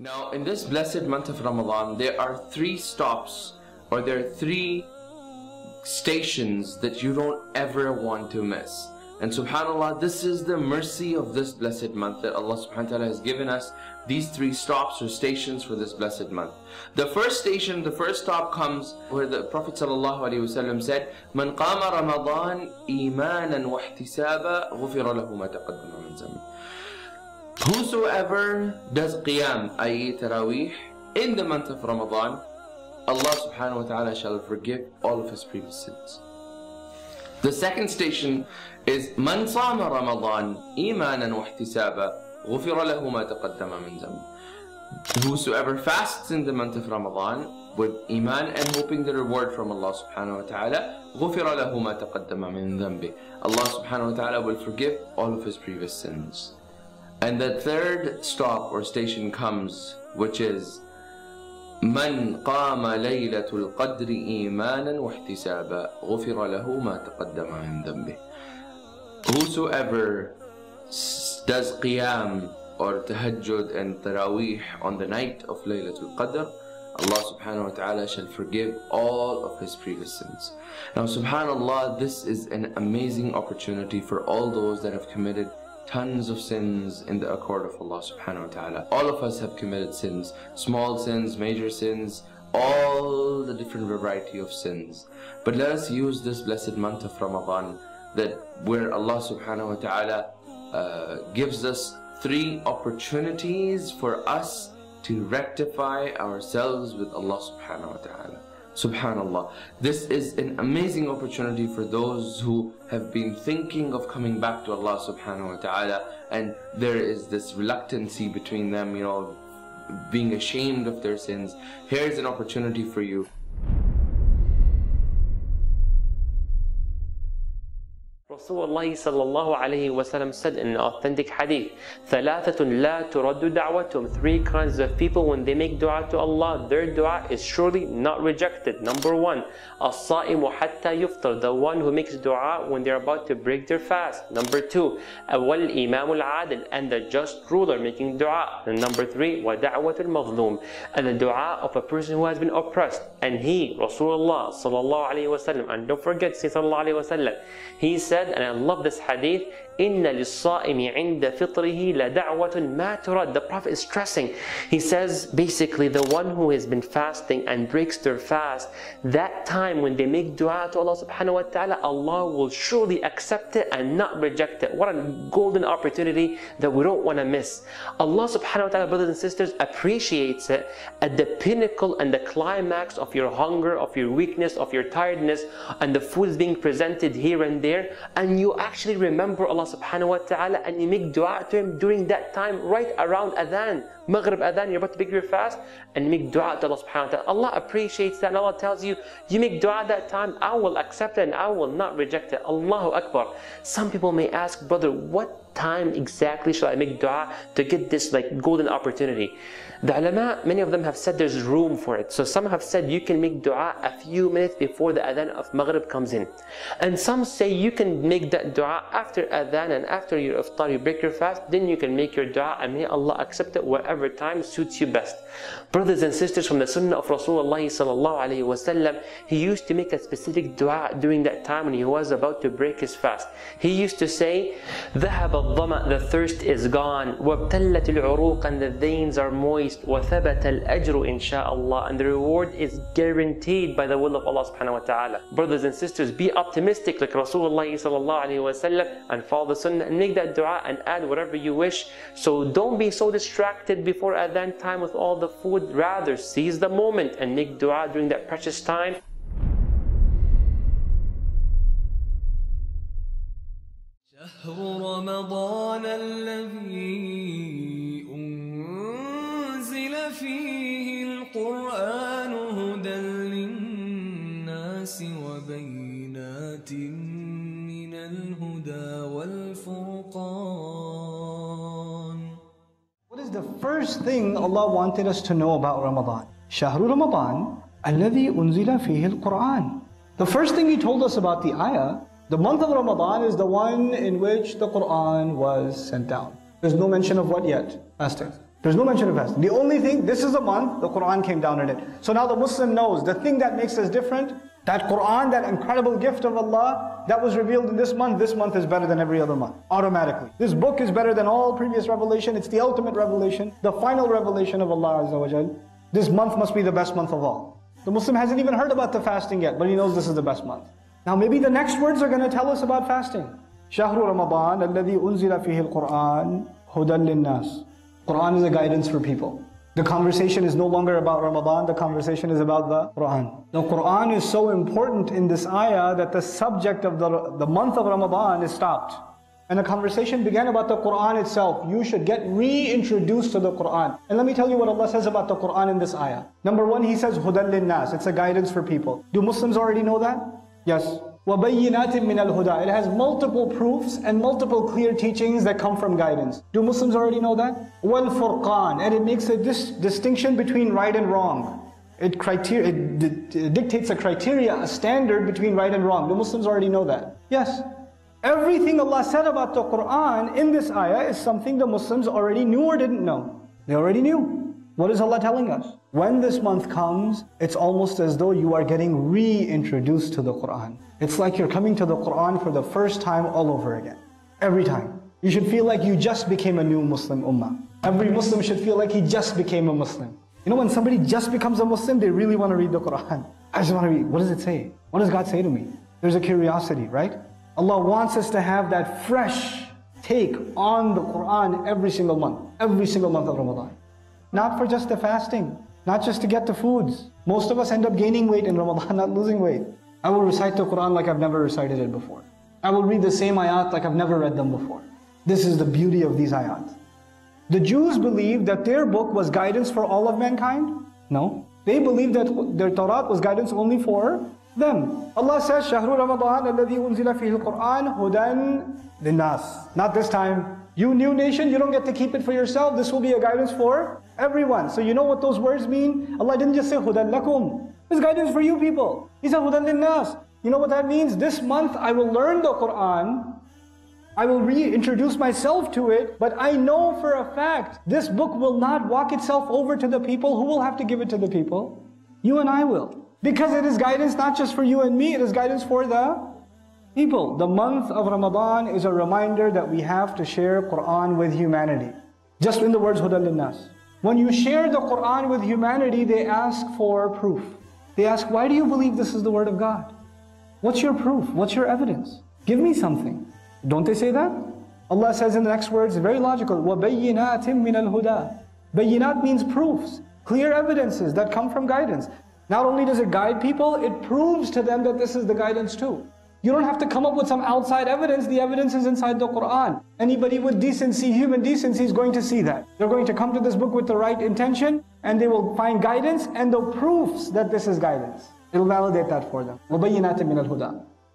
Now, in this blessed month of Ramadan, there are three stops or there are three stations that you don't ever want to miss. And subhanAllah, this is the mercy of this blessed month that Allah subhanahu wa ta'ala has given us these three stops or stations for this blessed month. The first station, the first stop comes where the Prophet ﷺ said, Man qama Ramadan imanan wa ihtisaba ghufira lahu ma taqaddama min Whosoever does qiyam, i.e. tarawih, in the month of Ramadan, Allah subhanahu wa ta'ala shall forgive all of his previous sins. The second station is من صام رمضان إيمانا واحتسابا غفر له ما تقدم من ذنب. Whosoever fasts in the month of Ramadan with iman and hoping the reward from Allah subhanahu wa ta'ala غفر له ما تقدم من ذنبه. Allah subhanahu wa ta'ala will forgive all of his previous sins. And the third stop or station comes, which is من قام ليلة القدر إيمانا واحتسابا غفر له ما تقدم من ذنبه. Whosoever does qiyam or tahajjud and taraweeh on the night of Laylatul Qadr, Allah subhanahu wa ta'ala shall forgive all of his previous sins. Now subhanallah, this is an amazing opportunity for all those that have committed tons of sins in the accord of Allah subhanahu wa ta'ala. All of us have committed sins, small sins, major sins, all the different variety of sins. But let us use this blessed month of Ramadan that where Allah subhanahu wa ta'ala uh, gives us three opportunities for us to rectify ourselves with Allah subhanahu wa ta'ala. Subhanallah. This is an amazing opportunity for those who have been thinking of coming back to Allah subhanahu wa ta'ala and there is this reluctancy between them, you know, being ashamed of their sins. Here's an opportunity for you. Rasulullah sallallahu alayhi wasallam said in an authentic hadith, ثَلَاثَةٌ لَا تُرَدُّ دَعْوَتُهُم Three kinds of people when they make dua to Allah, their dua is surely not rejected. Number one, الصَّائِمُ حَتَّى يُفْطَرُ The one who makes dua when they're about to break their fast. Number two, وَالْإِمَامُ الْعَادِلِ And the just ruler making dua. And number three, وَدَعْوَةُ الْمَظْلُومِ And the dua of a person who has been oppressed. And he, Rasulullah sallallahu alayhi wasallam, and don't forget, sallallahu alayhi wasallam, he said, said, and I love this hadith, إِنَّ لِلصَّائِمِ عِنْدَ فِطْرِهِ لَدَعْوَةٌ مَا تُرَدْ The Prophet is stressing. He says, basically, the one who has been fasting and breaks their fast, that time when they make dua to Allah subhanahu wa ta'ala, Allah will surely accept it and not reject it. What a golden opportunity that we don't want to miss. Allah subhanahu wa ta'ala, brothers and sisters, appreciates it at the pinnacle and the climax of your hunger, of your weakness, of your tiredness, and the food is being presented here and there, and you actually remember Allah subhanahu wa ta'ala and you make dua to Him during that time right around adhan. Maghrib adhan, you're about to break your fast and you make dua to Allah subhanahu wa ta'ala. Allah appreciates that and Allah tells you, you make dua that time, I will accept it and I will not reject it. Allahu Akbar. Some people may ask, brother, what time exactly shall I make dua to get this like golden opportunity? The ulama, many of them have said there's room for it. So some have said you can make dua a few minutes before the adhan of Maghrib comes in. And some say you can make that dua after adhan and after your iftar, you break your fast, then you can make your dua and may Allah accept it whatever time suits you best. Brothers and sisters from the sunnah of Rasulullah sallallahu alayhi wasallam, he used to make a specific dua during that time when he was about to break his fast. He used to say, ذهب الظمأ, the thirst is gone, وابتلت العروق and the veins are moist, وثبت الأجر إن شاء الله, and the reward is guaranteed by the will of Allah subhanahu wa ta'ala. Brothers and sisters, be optimistic like Rasulullah sallallahu alayhi wasallam and follow the sunnah and make that dua and add whatever you wish. So don't be so distracted before adhan time with all the food, rather seize the moment and make dua during that precious time. شهر رمضان الذي first thing Allah wanted us to know about Ramadan. Shahru Ramadan, alladhi unzila fihi al-Qur'an. The first thing he told us about the ayah, the month of Ramadan is the one in which the Qur'an was sent down. There's no mention of what yet? Fasting. There's no mention of fasting. The only thing, this is a month, the Qur'an came down in it. So now the Muslim knows the thing that makes us different that Quran, that incredible gift of Allah that was revealed in this month, this month is better than every other month, automatically. This book is better than all previous revelation. It's the ultimate revelation, the final revelation of Allah Azza wa This month must be the best month of all. The Muslim hasn't even heard about the fasting yet, but he knows this is the best month. Now maybe the next words are going to tell us about fasting. شهر رمضان الذي أنزل فيه القرآن هدى للناس. Quran is a guidance for people. The conversation is no longer about Ramadan, the conversation is about the Quran. The Quran is so important in this ayah that the subject of the, the month of Ramadan is stopped. And the conversation began about the Quran itself. You should get reintroduced to the Quran. And let me tell you what Allah says about the Quran in this ayah. Number one, He says, Hudan nas. It's a guidance for people. Do Muslims already know that? Yes. وَبَيِّنَاتٍ مِّنَ الْهُدَى It has multiple proofs and multiple clear teachings that come from guidance. Do Muslims already know that? وَالْفُرْقَانِ And it makes a dis- distinction between right and wrong. It, criteria, it, d- it dictates a criteria, a standard between right and wrong. Do Muslims already know that? Yes. Everything Allah said about the Quran in this ayah is something the Muslims already knew or didn't know. They already knew. What is Allah telling us? When this month comes, it's almost as though you are getting reintroduced to the Quran. It's like you're coming to the Quran for the first time all over again. Every time. You should feel like you just became a new Muslim ummah. Every Muslim should feel like he just became a Muslim. You know, when somebody just becomes a Muslim, they really want to read the Quran. I just want to read. What does it say? What does God say to me? There's a curiosity, right? Allah wants us to have that fresh take on the Quran every single month. Every single month of Ramadan. Not for just the fasting, not just to get the foods. Most of us end up gaining weight in Ramadan, not losing weight. I will recite the Quran like I've never recited it before. I will read the same ayat like I've never read them before. This is the beauty of these ayat. The Jews believed that their book was guidance for all of mankind. No. They believed that their Torah was guidance only for them. Allah says, شهر رمضان الذي أنزل فيه القرآن هدى للناس. Not this time. You new nation, you don't get to keep it for yourself. This will be a guidance for everyone. So you know what those words mean? Allah didn't just say hudan lakum. This guidance for you people. He said hudan linnas. You know what that means? This month I will learn the Quran. I will reintroduce myself to it, but I know for a fact this book will not walk itself over to the people. Who will have to give it to the people? You and I will. Because it is guidance not just for you and me, it is guidance for the people. The month of Ramadan is a reminder that we have to share Quran with humanity. Just in the words Hudan linnas. When you share the Quran with humanity, they ask for proof. They ask, why do you believe this is the word of God? What's your proof? What's your evidence? Give me something. Don't they say that? Allah says in the next words, very logical, وَبَيِّنَاتٍ مِّنَ الْهُدَى Bayinat means proofs, clear evidences that come from guidance. Not only does it guide people, it proves to them that this is the guidance too. You don't have to come up with some outside evidence, the evidence is inside the Quran. Anybody with decency, human decency, is going to see that. They're going to come to this book with the right intention and they will find guidance and the proofs that this is guidance. It'll validate that for them.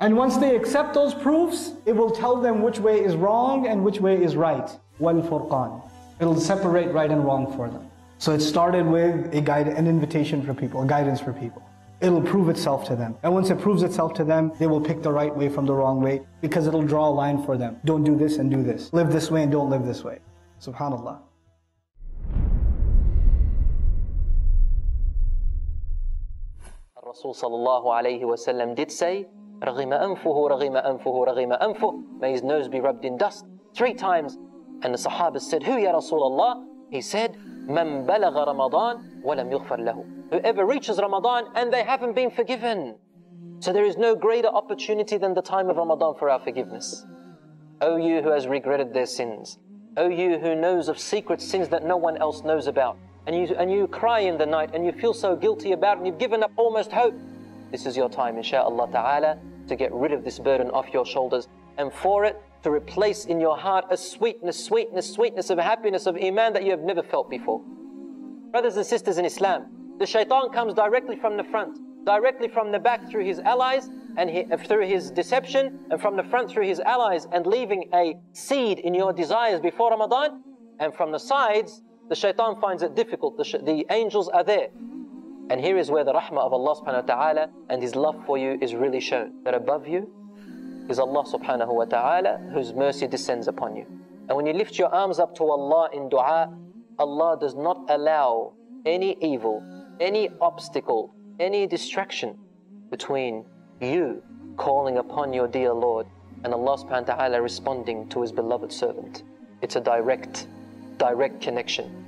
And once they accept those proofs, it will tell them which way is wrong and which way is right. Wal Furqan. It'll separate right and wrong for them. So it started with a guide, an invitation for people, a guidance for people it'll prove itself to them. And once it proves itself to them, they will pick the right way from the wrong way because it'll draw a line for them. Don't do this and do this. Live this way and don't live this way. Subhanallah. Rasul sallallahu alayhi wasallam did say, "Raghima أنفه raghima أنفه raghima أنفه May his nose be rubbed in dust three times. And the Sahaba said, "Who, ya Rasulullah?" He said, من بلغ Ramadan ولم يغفر له whoever reaches Ramadan and they haven't been forgiven. So there is no greater opportunity than the time of Ramadan for our forgiveness. O you who has regretted their sins, O you who knows of secret sins that no one else knows about, and you, and you cry in the night and you feel so guilty about it and you've given up almost hope, this is your time, inshaAllah ta'ala, to get rid of this burden off your shoulders and for it to replace in your heart a sweetness, sweetness, sweetness of happiness, of iman that you have never felt before. Brothers and sisters in Islam, the shaitan comes directly from the front, directly from the back through his allies and he, uh, through his deception, and from the front through his allies, and leaving a seed in your desires before Ramadan. And from the sides, the shaitan finds it difficult. The, the angels are there. And here is where the rahmah of Allah subhanahu wa ta'ala and His love for you is really shown. That above you is Allah subhanahu wa ta'ala whose mercy descends upon you. And when you lift your arms up to Allah in dua, Allah does not allow any evil, any obstacle, any distraction between you calling upon your dear Lord and Allah subhanahu wa ta'ala responding to His beloved servant. It's a direct, direct connection.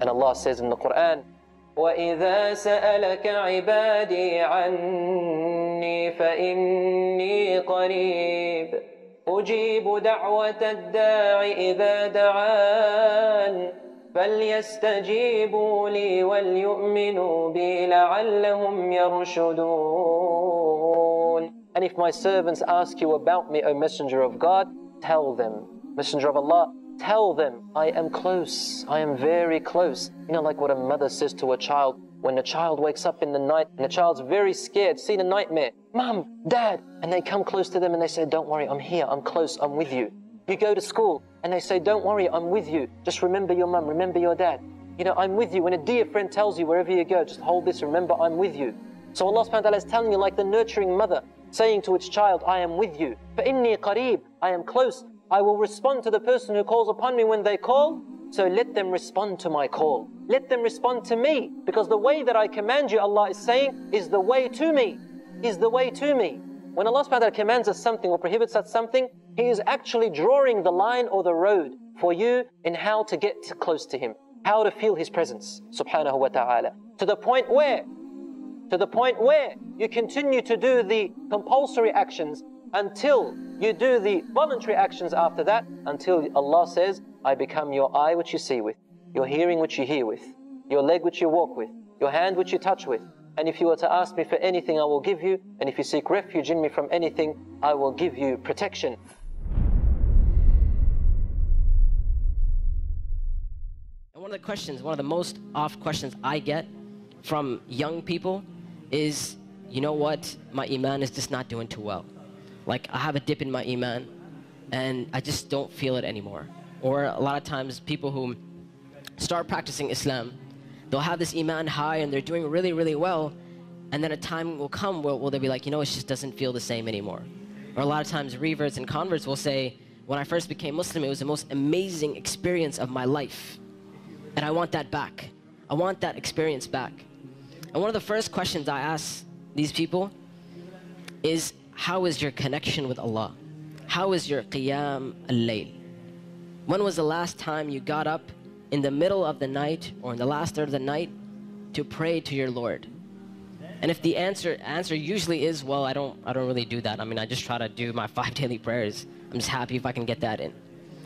And Allah says in the Quran, وإذا سألك عبادي عني فإني قريب أجيب دعوة الداع إذا دعان فليستجيبوا لي وليؤمنوا بي لعلهم يرشدون And if my servants ask you about me, O Messenger of God, tell them, Messenger of Allah, tell them, I am close, I am very close. You know, like what a mother says to a child when a child wakes up in the night and the child's very scared, seen a nightmare. Mom, Dad, and they come close to them and they say, Don't worry, I'm here, I'm close, I'm with you. You go to school and they say, Don't worry, I'm with you. Just remember your mum, remember your dad. You know, I'm with you. When a dear friend tells you wherever you go, just hold this, remember I'm with you. So Allah subhanahu wa ta'ala is telling you like the nurturing mother saying to its child, I am with you. فَإِنِّي قَرِيب I am close. I will respond to the person who calls upon me when they call. So let them respond to my call. Let them respond to me. Because the way that I command you, Allah is saying, is the way to me. Is the way to me. When Allah subhanahu wa ta'ala commands us something or prohibits us something, he is actually drawing the line or the road for you in how to get close to Him, how to feel His presence, subhanahu wa ta'ala. To the point where, to the point where you continue to do the compulsory actions until you do the voluntary actions after that, until Allah says, I become your eye which you see with, your hearing which you hear with, your leg which you walk with, your hand which you touch with. And if you were to ask me for anything, I will give you. And if you seek refuge in me from anything, I will give you protection. One of the questions, one of the most oft questions I get from young people is, you know what, my iman is just not doing too well. Like I have a dip in my iman and I just don't feel it anymore. Or a lot of times people who start practicing Islam, they'll have this iman high and they're doing really, really well. And then a time will come where, where they'll be like, you know, it just doesn't feel the same anymore. Or a lot of times reverts and converts will say, when I first became Muslim, it was the most amazing experience of my life. And I want that back. I want that experience back. And one of the first questions I ask these people is, how is your connection with Allah? How is your qiyam al-layl? When was the last time you got up in the middle of the night or in the last third of the night to pray to your Lord? And if the answer answer usually is, well, I don't I don't really do that. I mean, I just try to do my five daily prayers. I'm just happy if I can get that in.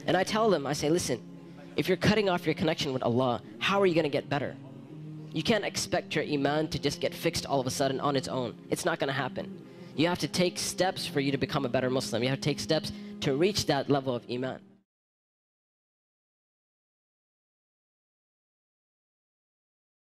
And I tell them, I say, listen, if you're cutting off your connection with Allah, how are you going to get better? You can't expect your iman to just get fixed all of a sudden on its own. It's not going to happen. You have to take steps for you to become a better Muslim. You have to take steps to reach that level of iman.